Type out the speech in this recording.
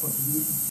或者你。